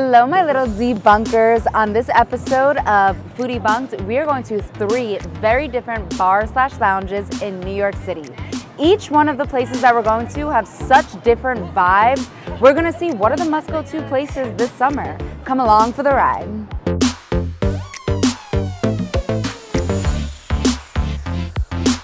Hello, my little debunkers. On this episode of Foodie Bunked, we are going to three very different bars slash lounges in New York City. Each one of the places that we're going to have such different vibes. We're gonna see what are the must go to places this summer. Come along for the ride.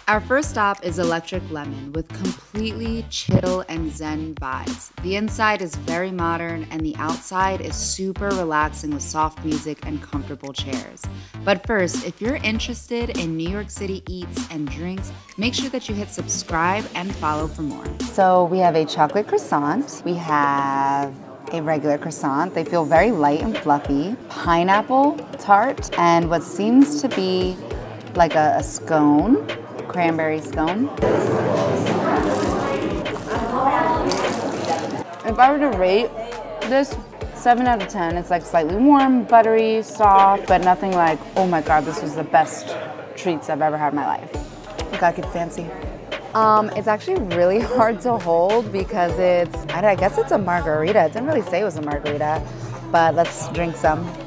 Our first stop is Electric Lemon with completely chill and zen vibes. The inside is very modern and the outside is super relaxing with soft music and comfortable chairs. But first, if you're interested in New York City eats and drinks, make sure that you hit subscribe and follow for more. So we have a chocolate croissant. We have a regular croissant. They feel very light and fluffy. Pineapple tart and what seems to be like a, a scone cranberry scone. If I were to rate this 7 out of 10, it's like slightly warm, buttery, soft, but nothing like, oh my god, this was the best treats I've ever had in my life. I get fancy. Um, it's actually really hard to hold because it's, I guess it's a margarita. It didn't really say it was a margarita, but let's drink some.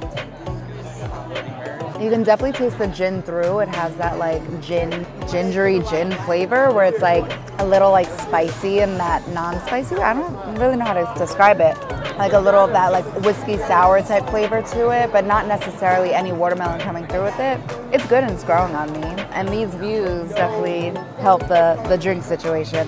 You can definitely taste the gin through. It has that like gin, gingery gin flavor where it's like a little like spicy and that non-spicy. I don't really know how to describe it. Like a little of that like whiskey sour type flavor to it, but not necessarily any watermelon coming through with it. It's good and it's growing on me. And these views definitely help the, the drink situation.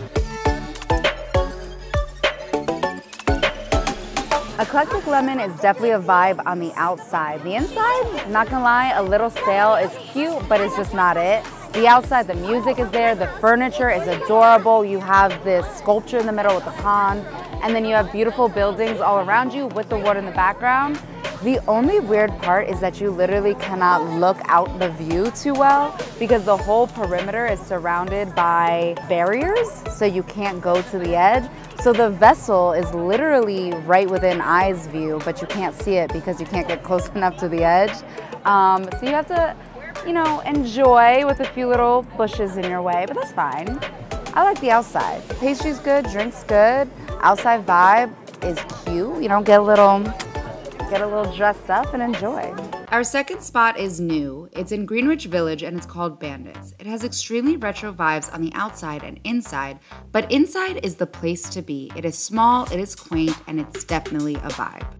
Electric Lemon is definitely a vibe on the outside. The inside, not gonna lie, a little stale. It's cute, but it's just not it. The outside, the music is there, the furniture is adorable. You have this sculpture in the middle with the pond, and then you have beautiful buildings all around you with the water in the background. The only weird part is that you literally cannot look out the view too well because the whole perimeter is surrounded by barriers, so you can't go to the edge. So the vessel is literally right within eye's view, but you can't see it because you can't get close enough to the edge. Um, so you have to, you know, enjoy with a few little bushes in your way, but that's fine. I like the outside. Pastry's good, drinks good, outside vibe is cute. You know, get a little, get a little dressed up and enjoy. Our second spot is new. It's in Greenwich Village and it's called Bandits. It has extremely retro vibes on the outside and inside, but inside is the place to be. It is small, it is quaint, and it's definitely a vibe.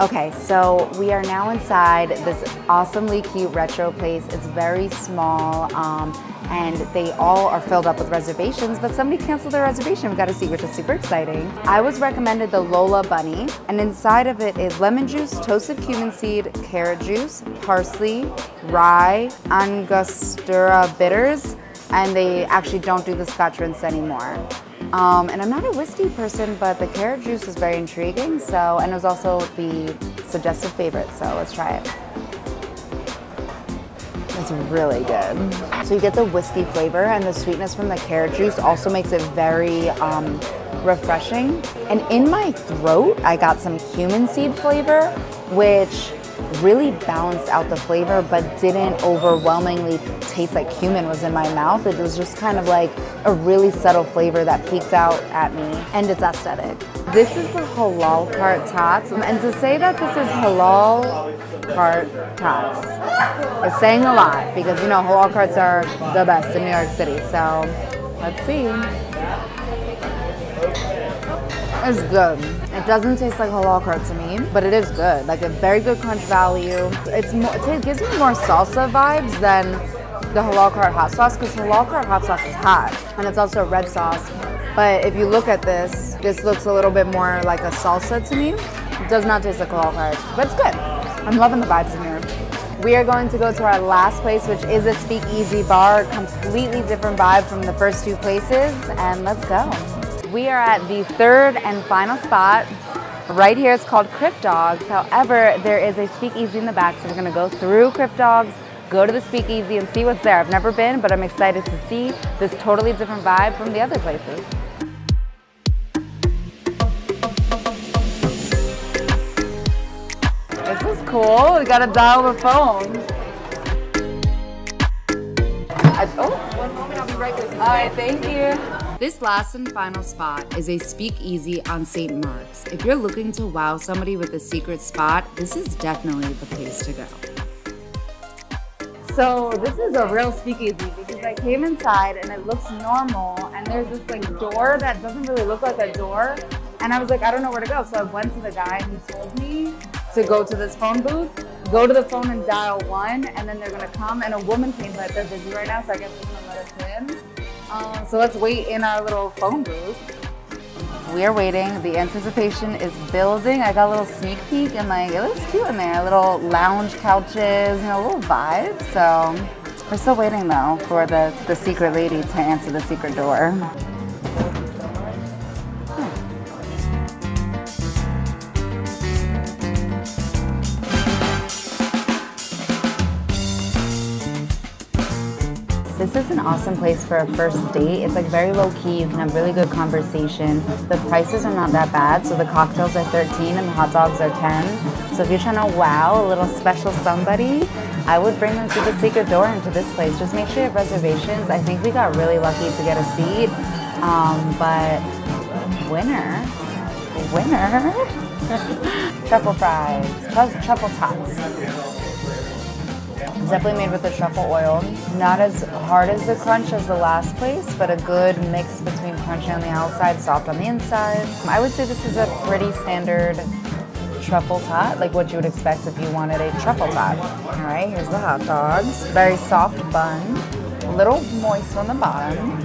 Okay, so we are now inside this awesomely cute retro place. It's very small. Um, and they all are filled up with reservations, but somebody canceled their reservation. We've got a seat, which is super exciting. I was recommended the Lola Bunny, and inside of it is lemon juice, toasted cumin seed, carrot juice, parsley, rye, Angostura bitters, and they actually don't do the Scotch rinse anymore. Um, and I'm not a whiskey person, but the carrot juice was very intriguing, so, and it was also the suggested favorite, so let's try it. It's really good. So you get the whiskey flavor and the sweetness from the carrot juice also makes it very um, refreshing. And in my throat, I got some cumin seed flavor, which really balanced out the flavor but didn't overwhelmingly taste like cumin was in my mouth. It was just kind of like a really subtle flavor that peeked out at me and it's aesthetic. This is the halal cart tots and to say that this is halal cart tots is saying a lot because you know halal carts are the best in New York City so let's see. It's good. It doesn't taste like halal cart to me, but it is good. Like a very good crunch value. It's more, it gives me more salsa vibes than the halal cart hot sauce because halal cart hot sauce is hot and it's also a red sauce. But if you look at this, this looks a little bit more like a salsa to me. It does not taste like halal cart, but it's good. I'm loving the vibes in here. We are going to go to our last place, which is a speakeasy bar, completely different vibe from the first two places, and let's go. We are at the third and final spot. Right here, it's called Crif Dogs. However, there is a speakeasy in the back, so we're gonna go through Crif Dogs, go to the speakeasy and see what's there. I've never been, but I'm excited to see this totally different vibe from the other places. This is cool. We gotta dial the phone. I, oh, one moment, I'll be right with you. All right, thank you. This last and final spot is a speakeasy on St. Mark's. If you're looking to wow somebody with a secret spot, this is definitely the place to go. So this is a real speakeasy because I came inside and it looks normal and there's this like door that doesn't really look like a door. And I was like, I don't know where to go. So I went to the guy and he told me to go to this phone booth, go to the phone and dial one, and then they're gonna come. And a woman came, but they're busy right now, so I guess they're gonna let us in. Um, so let's wait in our little phone booth. We're waiting. The anticipation is building. I got a little sneak peek and like it looks cute in there. Little lounge couches, you know, a little vibe. So we're still waiting though for the, the secret lady to answer the secret door. Is an awesome place for a first date. It's like very low key. You can have really good conversation. The prices are not that bad. So the cocktails are 13 and the hot dogs are 10. So if you're trying to wow a little special somebody, I would bring them to the secret door into this place. Just make sure you have reservations. I think we got really lucky to get a seat. Um, but winner, winner, truffle fries, truffle tots definitely made with the truffle oil. Not as hard as the crunch as the last place, but a good mix between crunchy on the outside, soft on the inside. I would say this is a pretty standard truffle tot, like what you would expect if you wanted a truffle tot. All right, here's the hot dogs. Very soft bun, a little moist on the bottom.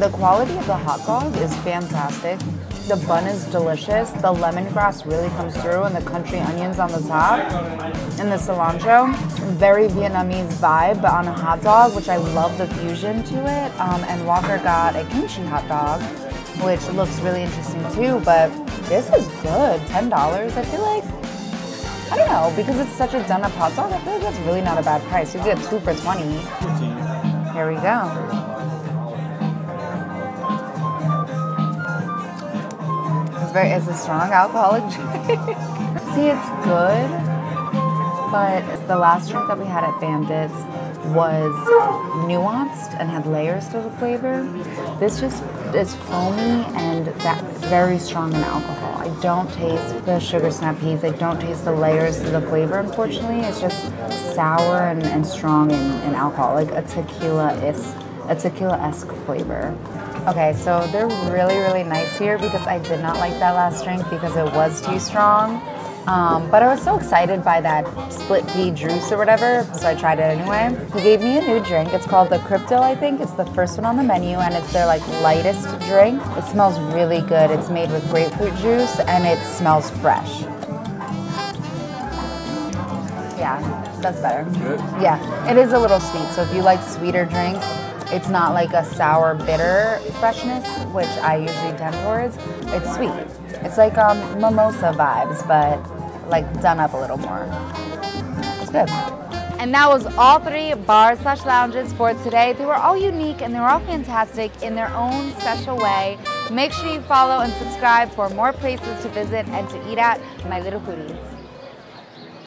The quality of the hot dog is fantastic. The bun is delicious. The lemongrass really comes through and the country onions on the top. And the cilantro, very Vietnamese vibe, but on a hot dog, which I love the fusion to it. Um, and Walker got a kimchi hot dog, which looks really interesting too, but this is good. $10, I feel like. I don't know, because it's such a done up hot dog, I feel like that's really not a bad price. You get two for 20. Here we go. Very, it's a strong alcoholic drink. See, it's good, but the last drink that we had at Bandits was nuanced and had layers to the flavor. This just is foamy and that very strong in alcohol. I don't taste the sugar snap peas. I don't taste the layers to the flavor, unfortunately. It's just sour and, and strong in, in alcohol, like a tequila is a tequila-esque flavor. Okay, so they're really, really nice here because I did not like that last drink because it was too strong. Um, but I was so excited by that split pea juice or whatever, so I tried it anyway. He gave me a new drink. It's called the Crypto, I think. It's the first one on the menu, and it's their like lightest drink. It smells really good. It's made with grapefruit juice, and it smells fresh. Yeah, that's better. Good. Yeah, it is a little sweet. So if you like sweeter drinks, it's not like a sour, bitter freshness, which I usually tend towards. It's sweet. It's like um, mimosa vibes, but like done up a little more. It's good. And that was all three bars slash lounges for today. They were all unique and they were all fantastic in their own special way. Make sure you follow and subscribe for more places to visit and to eat at, my little foodies.